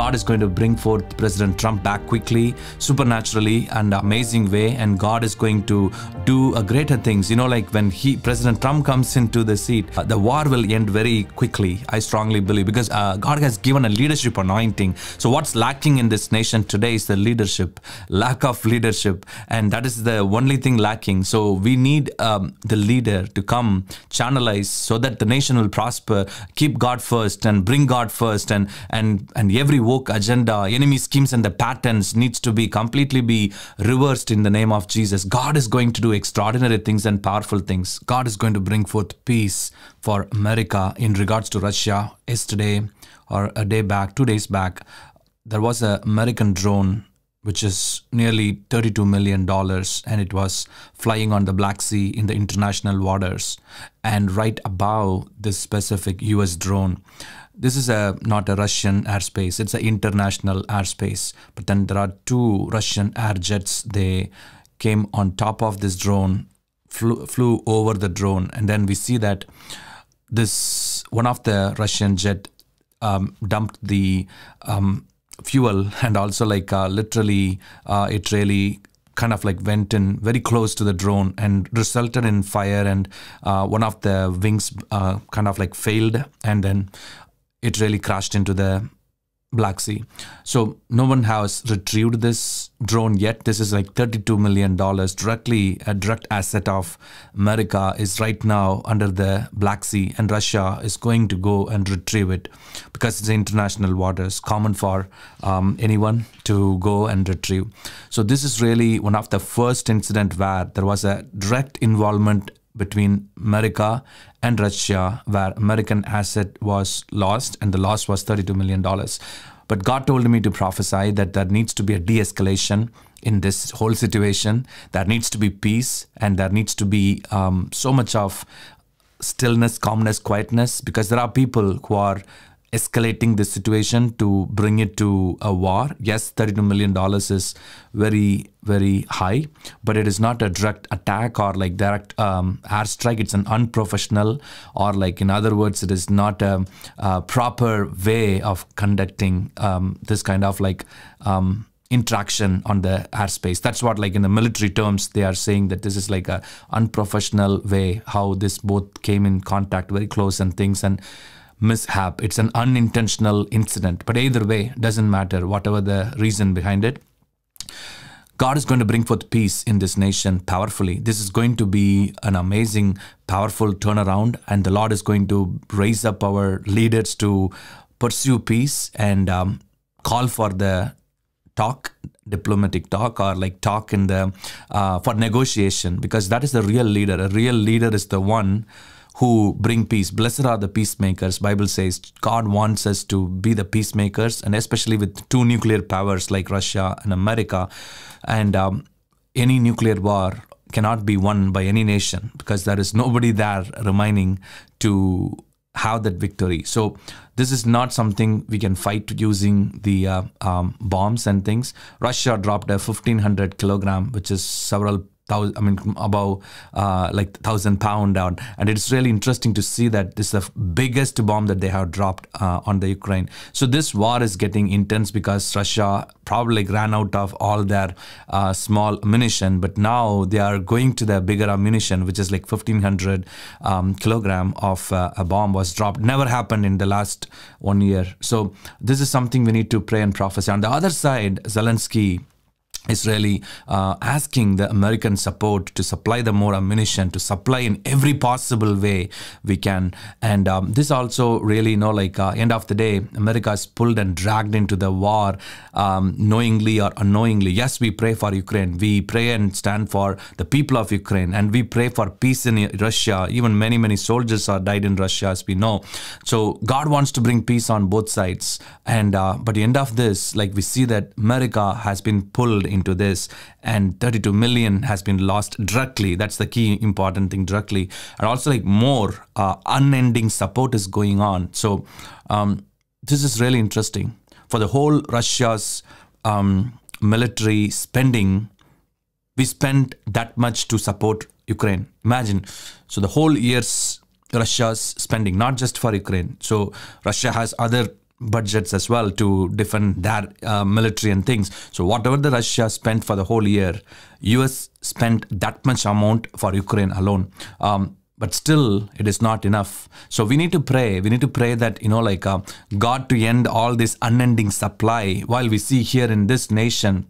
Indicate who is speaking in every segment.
Speaker 1: God is going to bring forth President Trump back quickly, supernaturally, and amazing way. And God is going to do a greater things. You know, like when he President Trump comes into the seat, uh, the war will end very quickly. I strongly believe because uh, God has given a leadership anointing. So what's lacking in this nation today is the leadership, lack of leadership, and that is the only thing lacking. So we need um, the leader to come channelize so that the nation will prosper. Keep God first and bring God first, and and and every woke agenda, enemy schemes, and the patterns needs to be completely be reversed in the name of Jesus. God is going to do extraordinary things and powerful things. God is going to bring forth peace for America in regards to Russia. Yesterday or a day back, two days back, there was an American drone which is nearly $32 million, and it was flying on the Black Sea in the international waters. And right above this specific US drone, this is a not a Russian airspace, it's an international airspace. But then there are two Russian air jets, they came on top of this drone, flew, flew over the drone, and then we see that this one of the Russian jet um, dumped the um, fuel and also like uh, literally uh, it really kind of like went in very close to the drone and resulted in fire and uh, one of the wings uh, kind of like failed and then it really crashed into the Black Sea. So no one has retrieved this drone yet. This is like $32 million directly a direct asset of America is right now under the Black Sea and Russia is going to go and retrieve it because it's international waters, common for um, anyone to go and retrieve. So this is really one of the first incident where there was a direct involvement between America and Russia, where American asset was lost, and the loss was $32 million. But God told me to prophesy that there needs to be a de escalation in this whole situation. There needs to be peace, and there needs to be um, so much of stillness, calmness, quietness, because there are people who are escalating the situation to bring it to a war. Yes, $32 million is very, very high, but it is not a direct attack or like direct um, airstrike. It's an unprofessional, or like in other words, it is not a, a proper way of conducting um, this kind of like. Um, interaction on the airspace that's what like in the military terms they are saying that this is like a unprofessional way how this both came in contact very close and things and mishap. It's an unintentional incident. But either way, doesn't matter, whatever the reason behind it. God is going to bring forth peace in this nation powerfully. This is going to be an amazing, powerful turnaround, and the Lord is going to raise up our leaders to pursue peace and um, call for the talk, diplomatic talk, or like talk in the uh, for negotiation, because that is the real leader. A real leader is the one who bring peace. Blessed are the peacemakers. Bible says God wants us to be the peacemakers, and especially with two nuclear powers like Russia and America, and um, any nuclear war cannot be won by any nation because there is nobody there remaining to have that victory. So this is not something we can fight using the uh, um, bombs and things. Russia dropped a 1500 kilogram, which is several thousand, I mean, about uh, like thousand pound down. And it's really interesting to see that this is the biggest bomb that they have dropped uh, on the Ukraine. So this war is getting intense because Russia probably ran out of all their uh, small ammunition, but now they are going to the bigger ammunition, which is like 1500 um, kilogram of uh, a bomb was dropped. Never happened in the last one year. So this is something we need to pray and prophesy. On the other side, Zelensky is really uh, asking the American support to supply them more ammunition, to supply in every possible way we can. And um, this also really, you know, like uh, end of the day, America is pulled and dragged into the war um, knowingly or unknowingly. Yes, we pray for Ukraine. We pray and stand for the people of Ukraine. And we pray for peace in Russia. Even many, many soldiers are died in Russia, as we know. So God wants to bring peace on both sides. And uh, but the end of this, like we see that America has been pulled into this. And 32 million has been lost directly that's the key important thing directly and also like more uh, unending support is going on. So um, this is really interesting. For the whole russia's um, military spending we spent that much to support ukraine. Imagine. So the whole year's russia's spending not just for ukraine. So russia has other budgets as well to defend their uh, military and things. So whatever the Russia spent for the whole year, US spent that much amount for Ukraine alone. Um, but still it is not enough so we need to pray we need to pray that you know like uh, god to end all this unending supply while we see here in this nation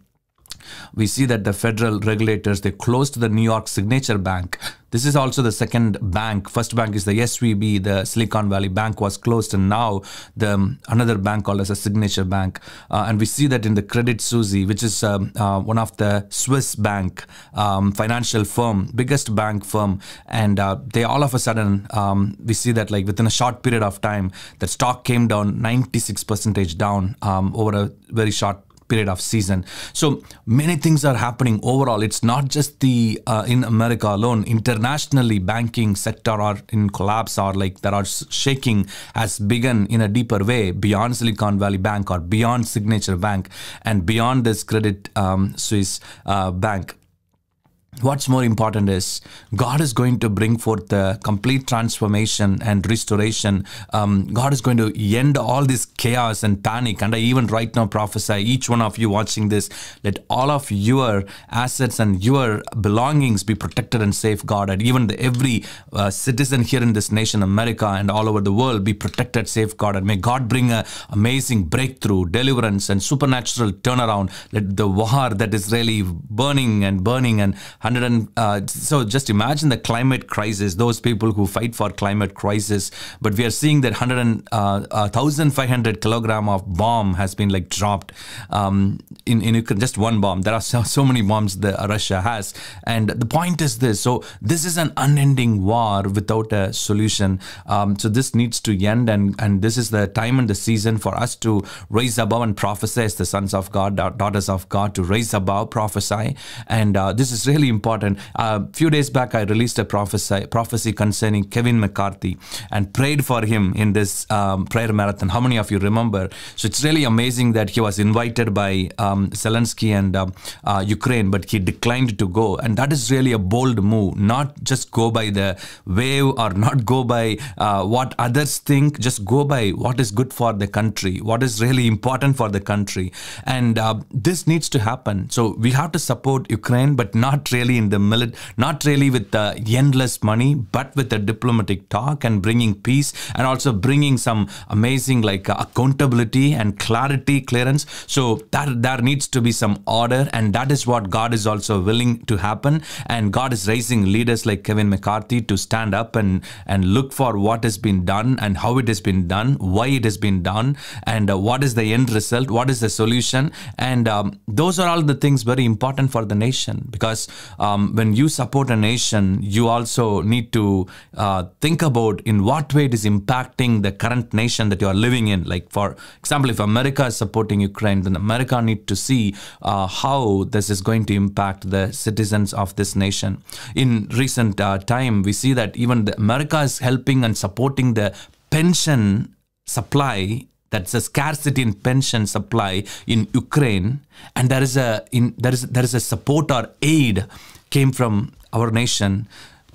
Speaker 1: we see that the federal regulators they closed the New York Signature Bank. This is also the second bank. First bank is the SVB, the Silicon Valley Bank was closed, and now the um, another bank called as a Signature Bank. Uh, and we see that in the Credit Suisse, which is um, uh, one of the Swiss bank um, financial firm, biggest bank firm, and uh, they all of a sudden um, we see that like within a short period of time, the stock came down 96 percentage down um, over a very short period of season. So many things are happening overall. It's not just the uh, in America alone. Internationally, banking sector are in collapse or like that are shaking has begun in a deeper way beyond Silicon Valley Bank or beyond Signature Bank and beyond this Credit um, Suisse uh, Bank what's more important is God is going to bring forth the complete transformation and restoration. Um, God is going to end all this chaos and panic. And I even right now prophesy, each one of you watching this, let all of your assets and your belongings be protected and safeguarded. Even the, every uh, citizen here in this nation, America, and all over the world be protected, safeguarded. May God bring a amazing breakthrough, deliverance, and supernatural turnaround. Let the war that is really burning and burning and 100 and uh, so just imagine the climate crisis those people who fight for climate crisis but we are seeing that 100 and, uh, 1500 kilogram of bomb has been like dropped um, in, in Ukraine just one bomb. There are so, so many bombs that Russia has. And the point is this so this is an unending war without a solution. Um, so this needs to end and and this is the time and the season for us to raise above and prophesy as the sons of God daughters of God to raise above prophesy. And uh, this is really important. A few days back, I released a prophecy, prophecy concerning Kevin McCarthy and prayed for him in this um, prayer marathon. How many of you remember? So it's really amazing that he was invited by um, Zelensky and um, uh, Ukraine, but he declined to go. And that is really a bold move, not just go by the wave or not go by uh, what others think, just go by what is good for the country, what is really important for the country. And uh, this needs to happen. So we have to support Ukraine, but not really in the military, not really with the endless money, but with the diplomatic talk and bringing peace and also bringing some amazing like uh, accountability and clarity, clearance. So that there needs to be some order, and that is what God is also willing to happen. And God is raising leaders like Kevin McCarthy to stand up and and look for what has been done and how it has been done, why it has been done, and uh, what is the end result, what is the solution, and um, those are all the things very important for the nation because um, when you support a nation, you also need to uh, think about in what way it is impacting the current nation that you are living in. Like, for example, if America is supporting Ukraine, then America need to see uh, how this is going to impact the citizens of this nation. In recent uh, time, we see that even America is helping and supporting the pension supply that's a scarcity in pension supply in Ukraine, and there is a in there is there is a support or aid came from our nation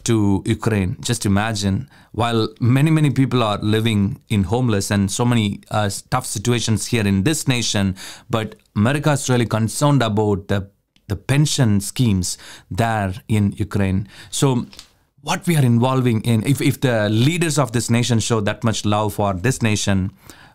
Speaker 1: to Ukraine. Just imagine, while many, many people are living in homeless and so many uh, tough situations here in this nation, but America is really concerned about the, the pension schemes there in Ukraine. So what we are involving in, if, if the leaders of this nation show that much love for this nation,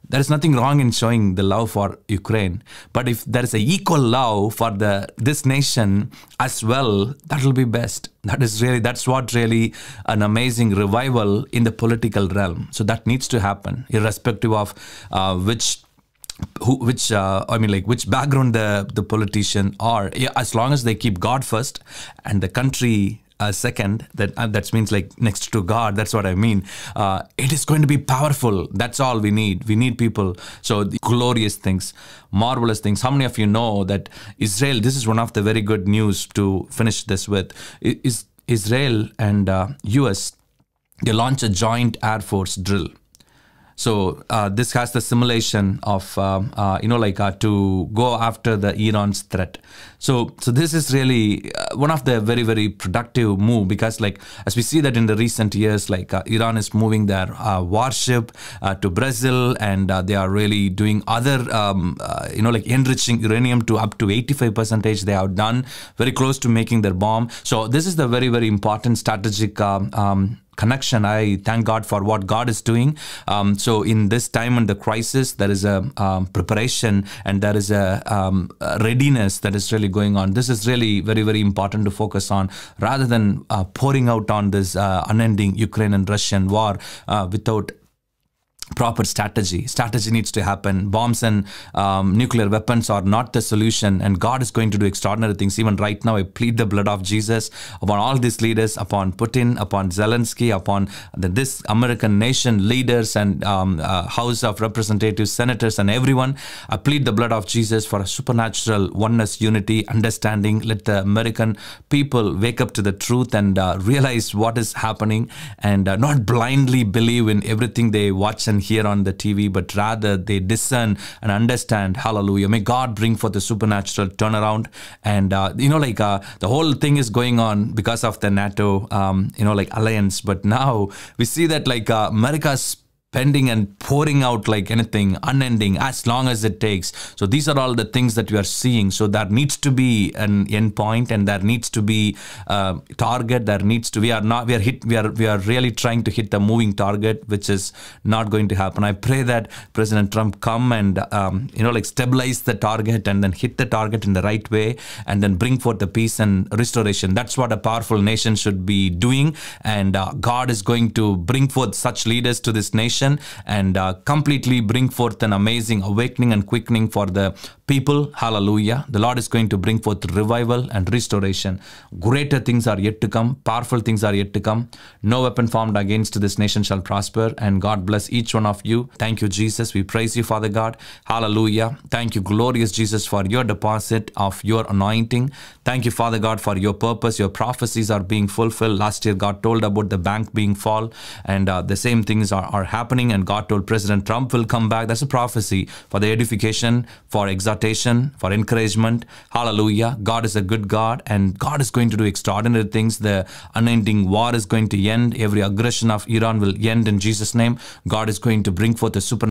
Speaker 1: there is nothing wrong in showing the love for Ukraine. But if there is a equal love for the this nation as well, that will be best. That is really that's what really an amazing revival in the political realm. So that needs to happen, irrespective of uh, which who, which uh, I mean, like which background the the politician are, as long as they keep God first and the country second that uh, that means like next to god that's what i mean. Uh, it is going to be powerful. That's all we need. We need people. So glorious things marvelous things. How many of you know that israel this is one of the very good news to finish this with is israel and us uh, they launch a joint air force drill So uh, this has the simulation of um, uh, you know like uh, to go after the Iran's threat. So so this is really uh, one of the very very productive move because like as we see that in the recent years like uh, Iran is moving their uh, warship to Brazil and they are really doing other um, you know like enriching uranium to up to 85 percentage they have done very close to making their bomb. So this is the very very important strategic um, um connection. I thank God for what God is doing. Um, so in this time and the crisis, there is a um, preparation and there is a, um, a, readiness that is really going on. This is really very very important to focus on rather than uh, pouring out on this uh, unending Ukraine and Russian war uh, without proper strategy. Strategy needs to happen. Bombs and um, nuclear weapons are not the solution, and God is going to do extraordinary things. Even right now, I plead the blood of Jesus upon all these leaders, upon Putin, upon Zelensky, upon the, this American nation leaders and um, uh, House of Representatives, senators, and everyone. I plead the blood of Jesus for a supernatural oneness, unity, understanding. Let the American people wake up to the truth and uh, realize what is happening, and uh, not blindly believe in everything they watch and hear on the TV, but rather they discern and understand. Hallelujah. May God bring forth the supernatural turnaround. And, uh, you know, like uh, the whole thing is going on because of the NATO, um, you know, like alliance. But now we see that like uh, America's pending and pouring out like anything, unending, as long as it takes. So these are all the things that we are seeing. So there needs to be an end point, and there needs to be a target. There needs to we are not we are hit we are we are really trying to hit the moving target, which is not going to happen. I pray that President Trump come and um, you know like stabilize the target and then hit the target in the right way, and then bring forth the peace and restoration. That's what a powerful nation should be doing, and uh, God is going to bring forth such leaders to this nation and uh, completely bring forth an amazing awakening and quickening for the people. Hallelujah. The Lord is going to bring forth revival and restoration. Greater things are yet to come. Powerful things are yet to come. No weapon formed against this nation shall prosper. And God bless each one of you. Thank you, Jesus. We praise you, Father God. Hallelujah. Thank you, glorious Jesus, for your deposit of your anointing. Thank you, Father God, for your purpose. Your prophecies are being fulfilled. Last year, God told about the bank being fall, and uh, the same things are, are happening happening, and God told President Trump will come back. That's a prophecy for the edification, for exhortation, for encouragement. Hallelujah. God is a good God, and God is going to do extraordinary things. The unending war is going to end. Every aggression of Iran will end in Jesus' name. God is going to bring forth a super